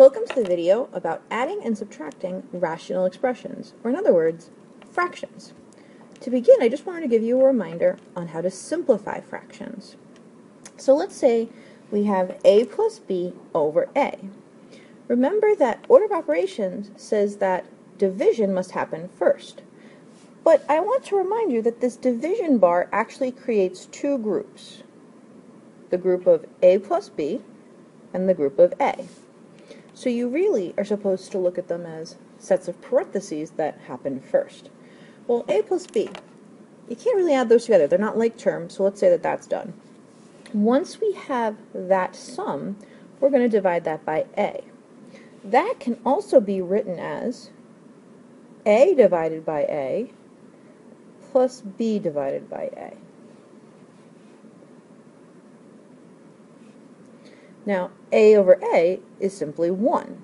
Welcome to the video about adding and subtracting rational expressions, or in other words, fractions. To begin, I just wanted to give you a reminder on how to simplify fractions. So let's say we have a plus b over a. Remember that order of operations says that division must happen first. But I want to remind you that this division bar actually creates two groups. The group of a plus b and the group of a. So you really are supposed to look at them as sets of parentheses that happen first. Well, a plus b, you can't really add those together. They're not like terms, so let's say that that's done. Once we have that sum, we're going to divide that by a. That can also be written as a divided by a plus b divided by a. Now, a over a is simply 1.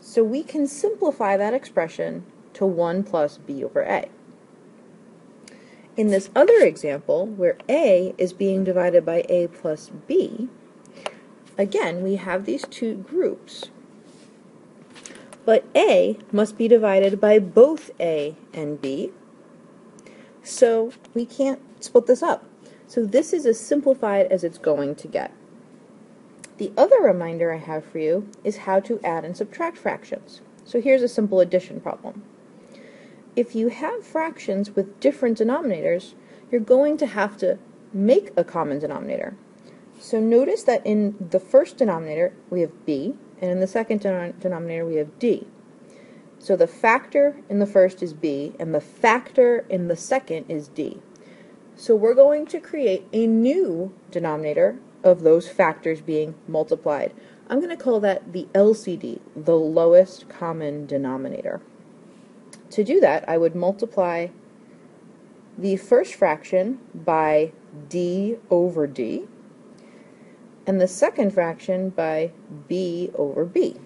So we can simplify that expression to 1 plus b over a. In this other example, where a is being divided by a plus b, again, we have these two groups. But a must be divided by both a and b, so we can't split this up. So this is as simplified as it's going to get. The other reminder I have for you is how to add and subtract fractions. So here's a simple addition problem. If you have fractions with different denominators, you're going to have to make a common denominator. So notice that in the first denominator we have b, and in the second denominator we have d. So the factor in the first is b, and the factor in the second is d. So we're going to create a new denominator of those factors being multiplied. I'm going to call that the LCD, the lowest common denominator. To do that, I would multiply the first fraction by d over d, and the second fraction by b over b.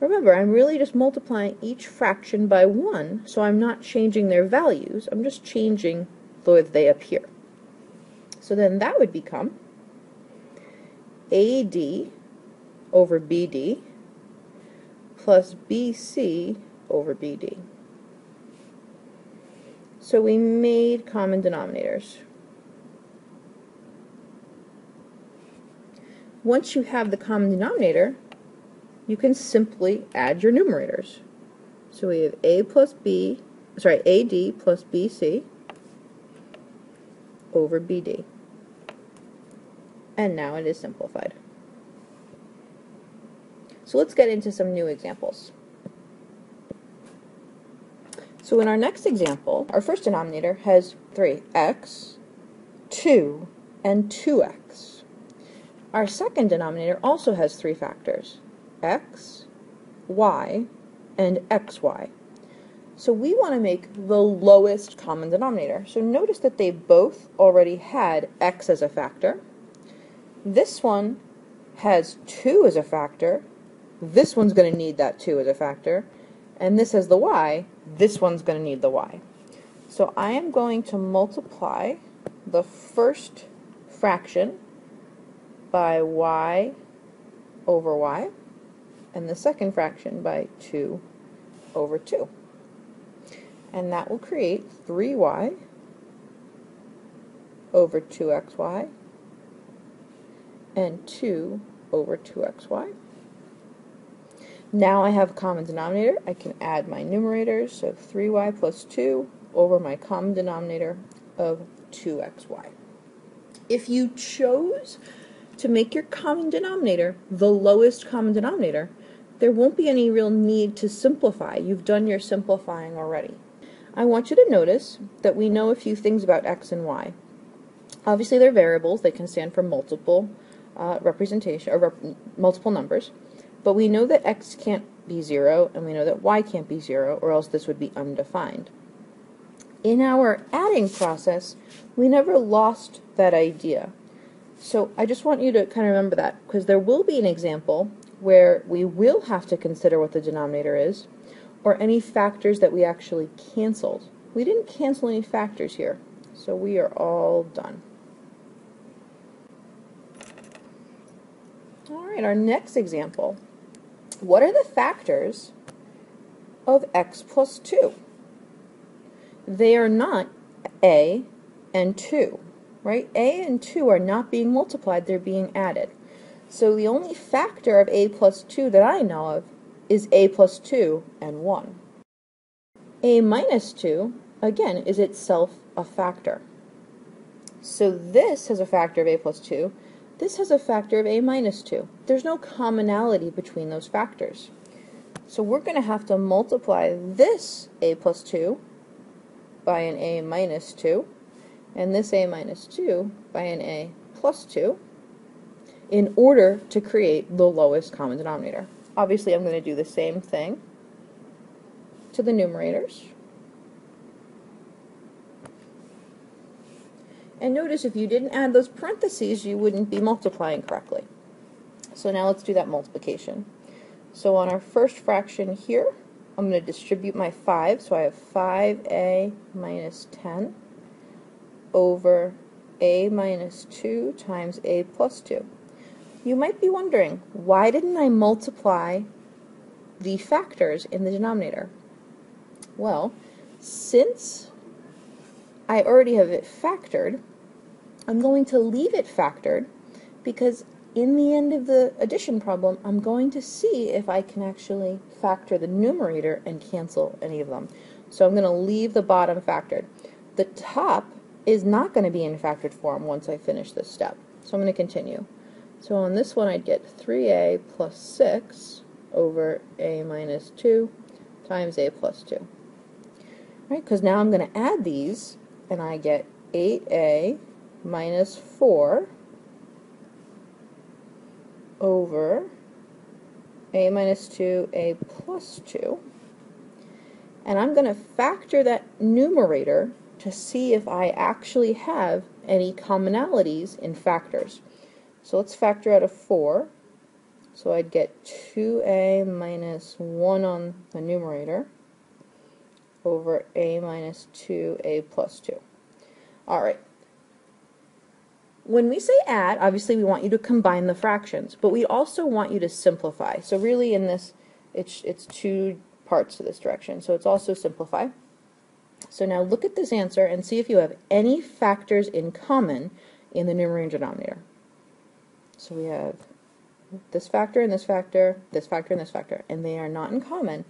Remember, I'm really just multiplying each fraction by 1, so I'm not changing their values, I'm just changing way they appear. So then that would become AD over BD plus BC over BD. So we made common denominators. Once you have the common denominator, you can simply add your numerators. So we have A plus B, sorry, AD plus BC over BD. And now it is simplified. So let's get into some new examples. So in our next example, our first denominator has 3, x, 2, and 2x. Our second denominator also has three factors, x, y, and xy. So we want to make the lowest common denominator. So notice that they both already had x as a factor. This one has 2 as a factor. This one's going to need that 2 as a factor. And this has the y. This one's going to need the y. So I am going to multiply the first fraction by y over y, and the second fraction by 2 over 2 and that will create 3y over 2xy and 2 over 2xy. Now I have a common denominator. I can add my numerators, so 3y plus 2 over my common denominator of 2xy. If you chose to make your common denominator the lowest common denominator, there won't be any real need to simplify. You've done your simplifying already. I want you to notice that we know a few things about x and y. Obviously, they're variables. They can stand for multiple uh, representation or rep multiple numbers. But we know that x can't be 0, and we know that y can't be 0, or else this would be undefined. In our adding process, we never lost that idea. So I just want you to kind of remember that, because there will be an example where we will have to consider what the denominator is, or any factors that we actually canceled. We didn't cancel any factors here, so we are all done. All right, our next example. What are the factors of x plus 2? They are not a and 2, right? a and 2 are not being multiplied, they're being added. So the only factor of a plus 2 that I know of is a plus 2 and 1. a minus 2, again, is itself a factor. So this has a factor of a plus 2, this has a factor of a minus 2. There's no commonality between those factors. So we're going to have to multiply this a plus 2 by an a minus 2, and this a minus 2 by an a plus 2, in order to create the lowest common denominator. Obviously, I'm going to do the same thing to the numerators. And notice if you didn't add those parentheses, you wouldn't be multiplying correctly. So now let's do that multiplication. So on our first fraction here, I'm going to distribute my 5. So I have 5a minus 10 over a minus 2 times a plus 2. You might be wondering, why didn't I multiply the factors in the denominator? Well, since I already have it factored, I'm going to leave it factored because in the end of the addition problem, I'm going to see if I can actually factor the numerator and cancel any of them. So I'm going to leave the bottom factored. The top is not going to be in factored form once I finish this step. So I'm going to continue. So on this one, I'd get 3a plus 6 over a minus 2 times a plus 2. Right, because now I'm going to add these, and I get 8a minus 4 over a minus 2, a plus 2. And I'm going to factor that numerator to see if I actually have any commonalities in factors. So let's factor out a 4. So I'd get 2a minus 1 on the numerator over a minus 2a plus 2. All right. When we say add, obviously we want you to combine the fractions, but we also want you to simplify. So really in this, it's, it's two parts to this direction. So it's also simplify. So now look at this answer and see if you have any factors in common in the numerator and denominator. So we have this factor and this factor, this factor and this factor, and they are not in common.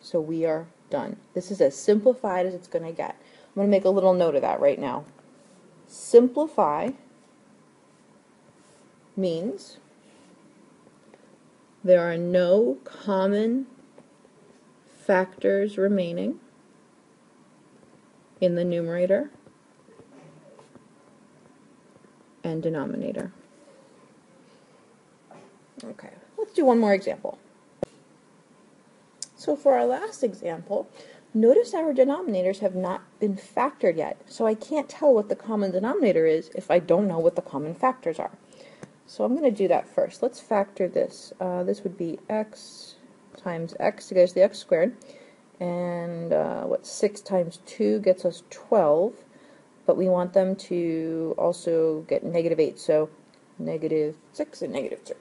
So we are done. This is as simplified as it's going to get. I'm going to make a little note of that right now. Simplify means there are no common factors remaining in the numerator and denominator. Okay, let's do one more example. So for our last example, notice our denominators have not been factored yet, so I can't tell what the common denominator is if I don't know what the common factors are. So I'm going to do that first. Let's factor this. Uh, this would be x times x to get us the x squared. And uh, what, 6 times 2 gets us 12 but we want them to also get negative 8, so negative 6 and negative 2.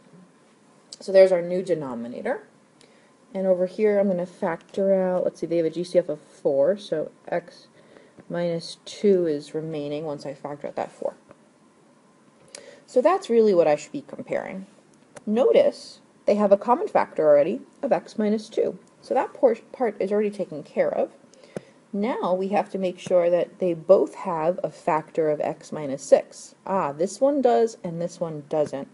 So there's our new denominator. And over here I'm going to factor out, let's see, they have a GCF of 4, so x minus 2 is remaining once I factor out that 4. So that's really what I should be comparing. Notice they have a common factor already of x minus 2. So that part is already taken care of. Now we have to make sure that they both have a factor of x minus 6. Ah, this one does and this one doesn't.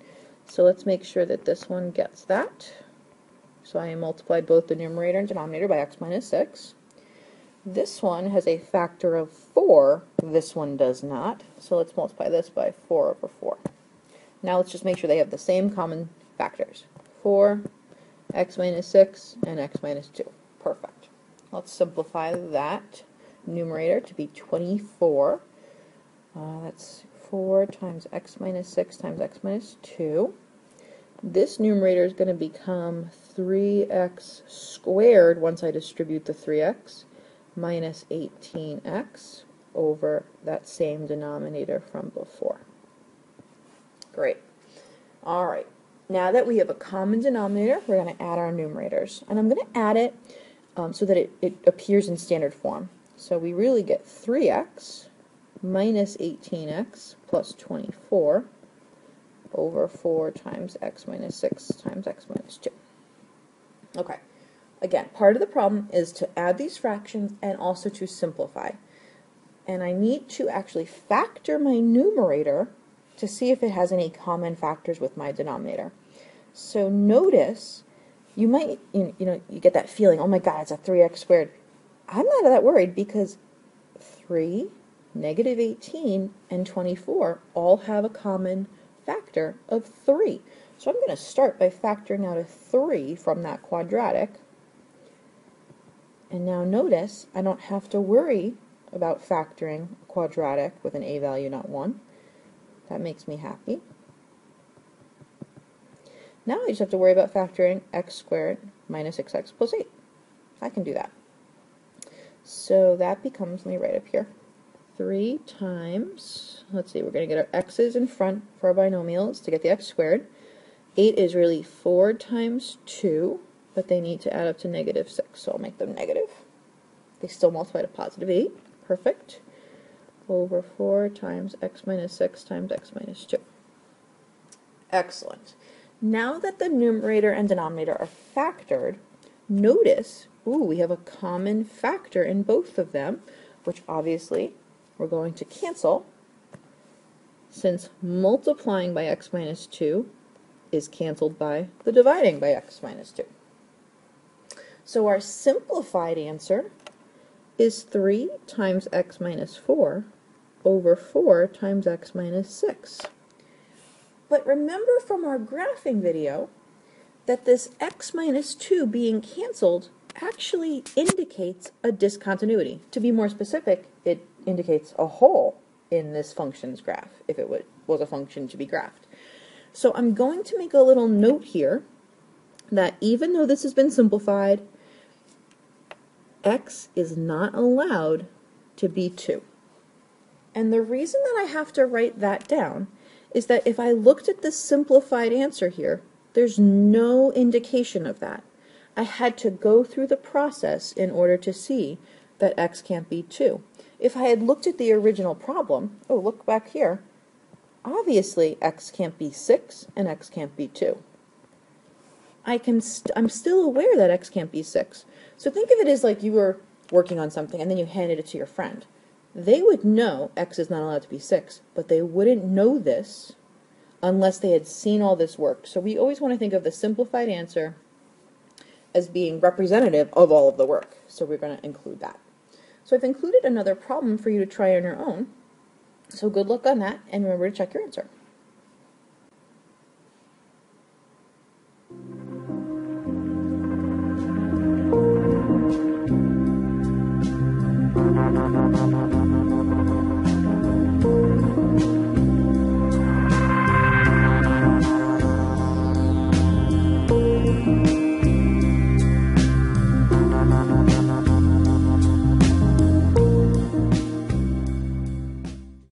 So let's make sure that this one gets that. So I multiplied both the numerator and denominator by x minus 6. This one has a factor of 4. This one does not. So let's multiply this by 4 over 4. Now let's just make sure they have the same common factors. 4, x minus 6, and x minus 2. Perfect. Let's simplify that numerator to be 24. Uh, that's 4 times x minus 6 times x minus 2. This numerator is going to become 3x squared once I distribute the 3x minus 18x over that same denominator from before. Great. All right. Now that we have a common denominator, we're going to add our numerators. And I'm going to add it um, so that it, it appears in standard form. So we really get 3x minus 18x plus 24 over 4 times x minus 6 times x minus 2. Okay. Again, part of the problem is to add these fractions and also to simplify. And I need to actually factor my numerator to see if it has any common factors with my denominator. So notice, you might, you know, you get that feeling, oh my god, it's a 3x squared. I'm not that worried because 3, negative 18, and 24 all have a common factor of 3. So I'm going to start by factoring out a 3 from that quadratic. And now notice I don't have to worry about factoring a quadratic with an a value not 1. That makes me happy. Now I just have to worry about factoring x squared minus 6x plus 8. I can do that. So that becomes, let me write up here, 3 times, let's see, we're going to get our x's in front for our binomials to get the x squared. 8 is really 4 times 2, but they need to add up to negative 6, so I'll make them negative. They still multiply to positive 8. Perfect over 4 times x minus 6 times x minus 2. Excellent. Now that the numerator and denominator are factored, notice, ooh, we have a common factor in both of them, which obviously we're going to cancel since multiplying by x minus 2 is canceled by the dividing by x minus 2. So our simplified answer is 3 times x minus 4 over 4 times x minus 6. But remember from our graphing video that this x minus 2 being canceled actually indicates a discontinuity. To be more specific, it indicates a hole in this function's graph, if it was a function to be graphed. So I'm going to make a little note here that even though this has been simplified, x is not allowed to be 2. And the reason that I have to write that down is that if I looked at this simplified answer here, there's no indication of that. I had to go through the process in order to see that x can't be 2. If I had looked at the original problem, oh, look back here, obviously x can't be 6 and x can't be 2. I can st I'm still aware that x can't be 6. So think of it as like you were working on something and then you handed it to your friend. They would know x is not allowed to be 6, but they wouldn't know this unless they had seen all this work. So we always want to think of the simplified answer as being representative of all of the work. So we're going to include that. So I've included another problem for you to try on your own. So good luck on that, and remember to check your answer.